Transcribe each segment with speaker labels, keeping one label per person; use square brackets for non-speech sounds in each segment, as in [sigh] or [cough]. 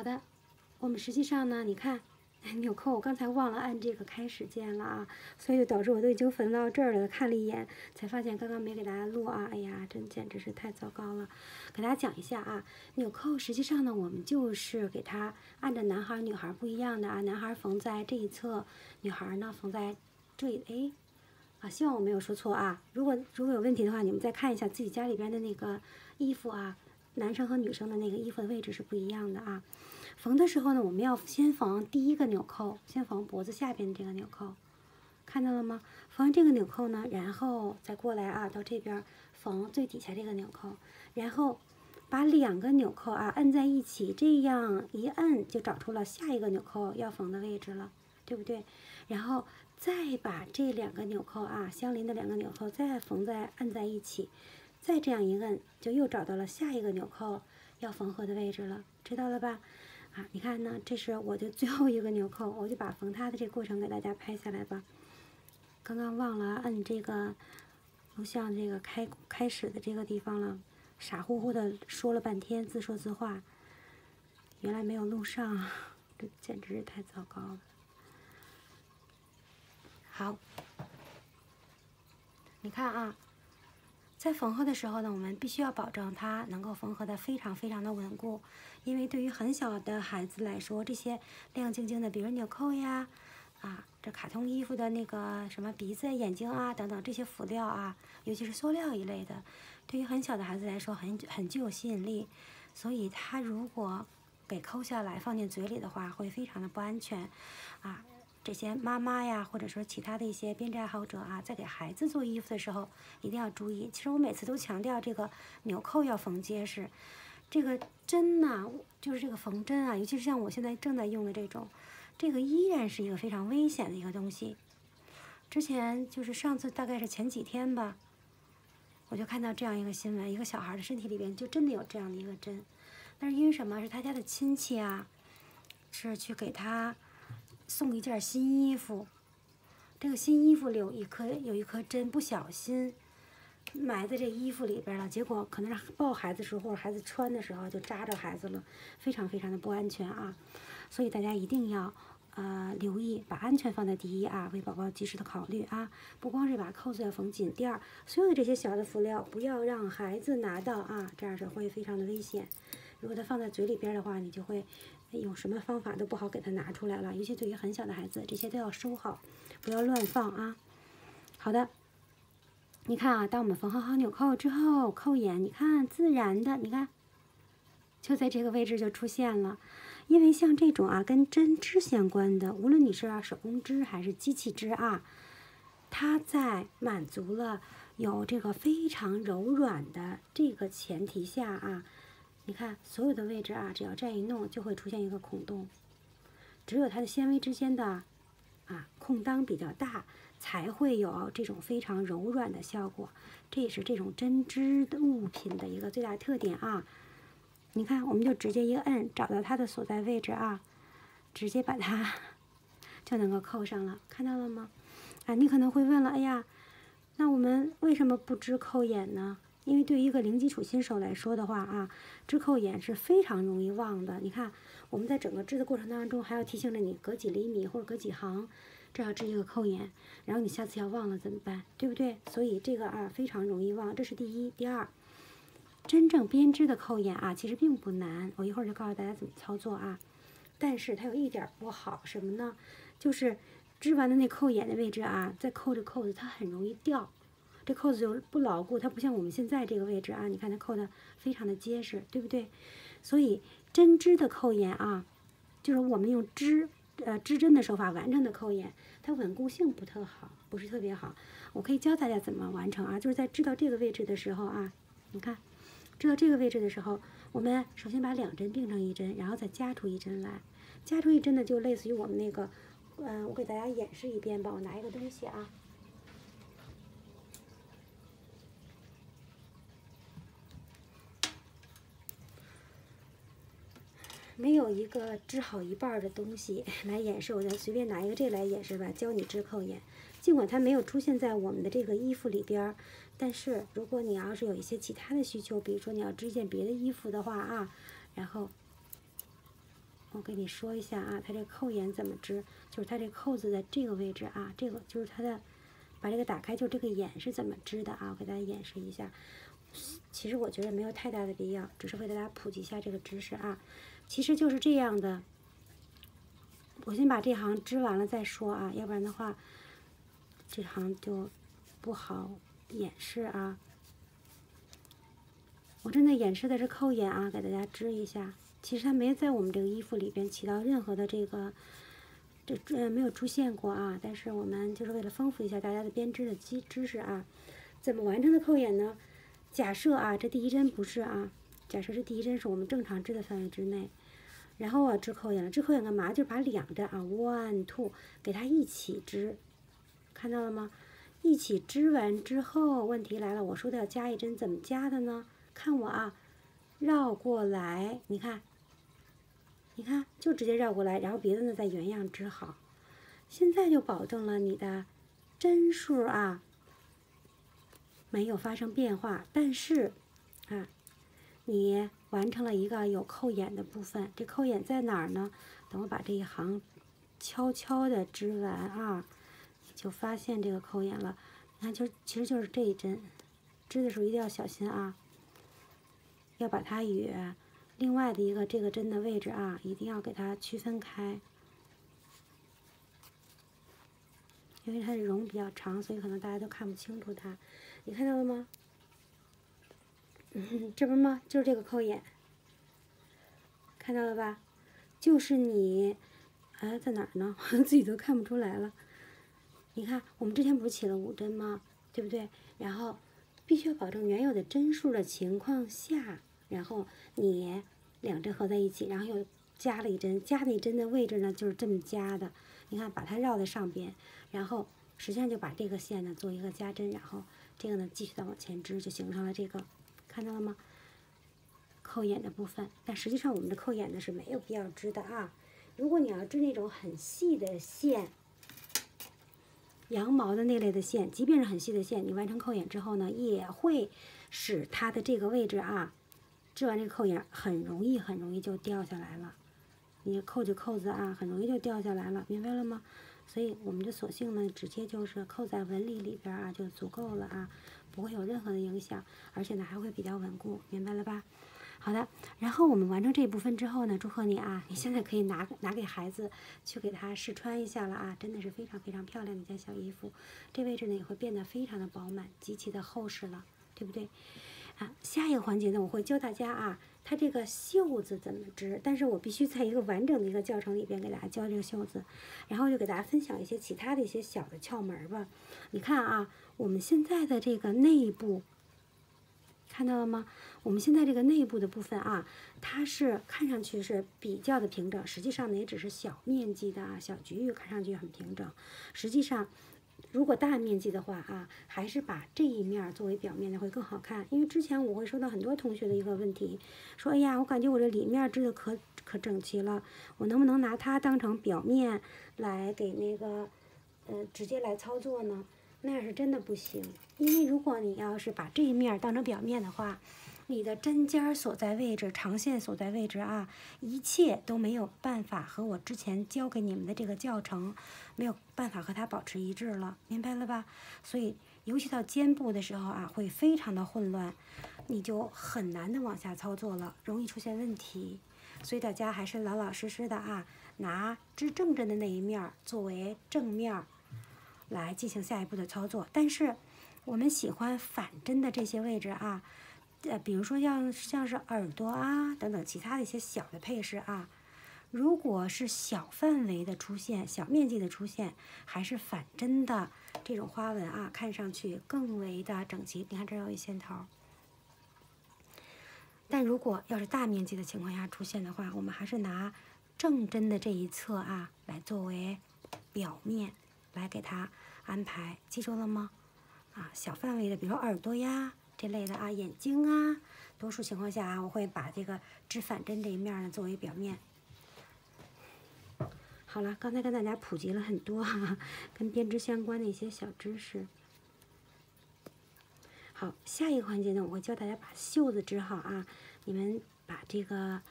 Speaker 1: 好的，我们实际上呢，你看 [laughs] 纽扣，我刚才忘了按这个开始键了啊，所以导致我都已经缝到这儿了，看了一眼才发现刚刚没给大家录啊，哎呀，真简直是太糟糕了。给大家讲一下啊，纽扣实际上呢，我们就是给它按照男孩女孩不一样的啊，男孩缝在这一侧，女孩呢缝在这里，哎，啊，希望我没有说错啊。如果如果有问题的话，你们再看一下自己家里边的那个衣服啊。男生和女生的那个衣服的位置是不一样的啊。缝的时候呢，我们要先缝第一个纽扣，先缝脖子下边的这个纽扣，看到了吗？缝完这个纽扣呢，然后再过来啊，到这边缝最底下这个纽扣，然后把两个纽扣啊摁在一起，这样一摁就找出了下一个纽扣要缝的位置了，对不对？然后再把这两个纽扣啊相邻的两个纽扣再缝在摁在一起。再这样一摁，就又找到了下一个纽扣要缝合的位置了，知道了吧？啊，你看呢，这是我的最后一个纽扣，我就把缝它的这个过程给大家拍下来吧。刚刚忘了摁这个录像这个开开始的这个地方了，傻乎乎的说了半天，自说自话，原来没有录上，这简直是太糟糕了。好，你看啊。在缝合的时候呢，我们必须要保证它能够缝合的非常非常的稳固，因为对于很小的孩子来说，这些亮晶晶的，比如纽扣呀，啊，这卡通衣服的那个什么鼻子、眼睛啊等等这些辅料啊，尤其是塑料一类的，对于很小的孩子来说很很具有吸引力，所以他如果给抠下来放进嘴里的话，会非常的不安全，啊。这些妈妈呀，或者说其他的一些编织爱好者啊，在给孩子做衣服的时候，一定要注意。其实我每次都强调这个纽扣要缝结实，这个针呢，就是这个缝针啊，尤其是像我现在正在用的这种，这个依然是一个非常危险的一个东西。之前就是上次大概是前几天吧，我就看到这样一个新闻，一个小孩的身体里边就真的有这样的一个针，但是因为什么？是他家的亲戚啊，是去给他。送一件新衣服，这个新衣服里有一颗有一颗针，不小心埋在这衣服里边了。结果可能是抱孩子时候或者孩子穿的时候就扎着孩子了，非常非常的不安全啊！所以大家一定要呃留意，把安全放在第一啊，为宝宝及时的考虑啊！不光是把扣子要缝紧，第二，所有的这些小的辅料不要让孩子拿到啊，这样是会非常的危险。如果他放在嘴里边的话，你就会。用什么方法都不好给它拿出来了，尤其对于很小的孩子，这些都要收好，不要乱放啊。好的，你看啊，当我们缝合好纽扣之后，扣眼，你看自然的，你看就在这个位置就出现了。因为像这种啊跟针织相关的，无论你是手工织还是机器织啊，它在满足了有这个非常柔软的这个前提下啊。你看，所有的位置啊，只要这样一弄，就会出现一个孔洞。只有它的纤维之间的啊空当比较大，才会有这种非常柔软的效果。这也是这种针织的物品的一个最大特点啊。你看，我们就直接一摁，找到它的所在位置啊，直接把它 [laughs] 就能够扣上了，看到了吗？啊，你可能会问了，哎呀，那我们为什么不织扣眼呢？因为对于一个零基础新手来说的话啊，织扣眼是非常容易忘的。你看，我们在整个织的过程当中，还要提醒着你隔几厘米或者隔几行，这要织一个扣眼。然后你下次要忘了怎么办？对不对？所以这个啊非常容易忘，这是第一。第二，真正编织的扣眼啊，其实并不难。我一会儿就告诉大家怎么操作啊。但是它有一点不好，什么呢？就是织完的那扣眼的位置啊，再扣着扣子，它很容易掉。这扣子就不牢固，它不像我们现在这个位置啊，你看它扣的非常的结实，对不对？所以针织的扣眼啊，就是我们用织呃织针的手法完成的扣眼，它稳固性不特好，不是特别好。我可以教大家怎么完成啊，就是在织到这个位置的时候啊，你看织到这个位置的时候，我们首先把两针并成一针，然后再加出一针来，加出一针呢，就类似于我们那个，嗯，我给大家演示一遍吧，我拿一个东西啊。没有一个织好一半的东西 [laughs] 来演示，我就随便拿一个这来演示吧，教你织扣眼。尽管它没有出现在我们的这个衣服里边儿，但是如果你要是有一些其他的需求，比如说你要织件别的衣服的话啊，然后我跟你说一下啊，它这扣眼怎么织，就是它这扣子的这个位置啊，这个就是它的，把这个打开，就这个眼是怎么织的啊？我给大家演示一下。其实我觉得没有太大的必要，只是为大家普及一下这个知识啊。其实就是这样的。我先把这行织完了再说啊，要不然的话，这行就不好演示啊。我正在演示的是扣眼啊，给大家织一下。其实它没在我们这个衣服里边起到任何的这个，这呃没有出现过啊。但是我们就是为了丰富一下大家的编织的基知识啊。怎么完成的扣眼呢？假设啊，这第一针不是啊，假设这第一针是我们正常织的范围之内，然后啊织扣眼了，织扣眼干嘛？就把两针啊，one two 给它一起织，看到了吗？一起织完之后，问题来了，我说的要加一针，怎么加的呢？看我啊，绕过来，你看。你看，就直接绕过来，然后别的呢再原样织好。现在就保证了你的针数啊没有发生变化，但是啊，你完成了一个有扣眼的部分。这扣眼在哪儿呢？等我把这一行悄悄的织完啊，就发现这个扣眼了。你看，就其实就是这一针，织的时候一定要小心啊，要把它与。另外的一个这个针的位置啊，一定要给它区分开，因为它的绒比较长，所以可能大家都看不清楚它。你看到了吗？嗯 [laughs] 这不是吗？就是这个扣眼，看到了吧？就是你，啊，在哪儿呢？[laughs] 自己都看不出来了。你看，我们之前不是起了五针吗？对不对？然后必须要保证原有的针数的情况下。然后你两针合在一起，然后又加了一针，加那一针的位置呢就是这么加的。你看，把它绕在上边，然后实际上就把这个线呢做一个加针，然后这个呢继续再往前织，就形成了这个，看到了吗？扣眼的部分。但实际上我们的扣眼呢是没有必要织的啊。如果你要织那种很细的线，羊毛的那类的线，即便是很细的线，你完成扣眼之后呢，也会使它的这个位置啊。织完这个扣眼很容易，很容易就掉下来了。你扣就扣子啊，很容易就掉下来了，明白了吗？所以我们就索性呢，直接就是扣在纹理里边啊，就足够了啊，不会有任何的影响，而且呢还会比较稳固，明白了吧？好的，然后我们完成这一部分之后呢，祝贺你啊，你现在可以拿拿给孩子去给他试穿一下了啊，真的是非常非常漂亮的一件小衣服，这位置呢也会变得非常的饱满，极其的厚实了，对不对？啊，下一个环节呢，我会教大家啊，它这个袖子怎么织。但是我必须在一个完整的一个教程里边给大家教这个袖子，然后就给大家分享一些其他的一些小的窍门吧。你看啊，我们现在的这个内部看到了吗？我们现在这个内部的部分啊，它是看上去是比较的平整，实际上呢也只是小面积的啊小局域，看上去很平整，实际上。如果大面积的话啊，还是把这一面作为表面的会更好看。因为之前我会收到很多同学的一个问题，说：“哎呀，我感觉我这里面织的可可整齐了，我能不能拿它当成表面来给那个，呃，直接来操作呢？”那样是真的不行，因为如果你要是把这一面当成表面的话，你的针尖所在位置、长线所在位置啊，一切都没有办法和我之前教给你们的这个教程没有办法和它保持一致了，明白了吧？所以，尤其到肩部的时候啊，会非常的混乱，你就很难的往下操作了，容易出现问题。所以大家还是老老实实的啊，拿织正针的那一面作为正面来进行下一步的操作。但是，我们喜欢反针的这些位置啊。呃，比如说像像是耳朵啊等等其他的一些小的配饰啊，如果是小范围的出现、小面积的出现，还是反针的这种花纹啊，看上去更为的整齐。你看这有一线头。但如果要是大面积的情况下出现的话，我们还是拿正针的这一侧啊来作为表面来给它安排，记住了吗？啊，小范围的，比如耳朵呀。这类的啊，眼睛啊，多数情况下啊，我会把这个织反针这一面呢作为表面。好了，刚才跟大家普及了很多哈，跟编织相关的一些小知识。好，下一个环节呢，我会教大家把袖子织好啊。你们把这个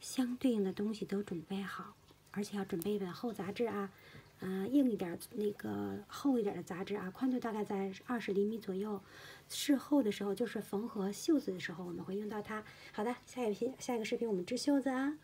Speaker 1: 相对应的东西都准备好，而且要准备一本厚杂志啊，嗯，硬一点那个厚一点的杂志啊，宽度大概在二十厘米左右。事后的时候，就是缝合袖子的时候，我们会用到它。好的，下一篇下一个视频我们织袖子啊。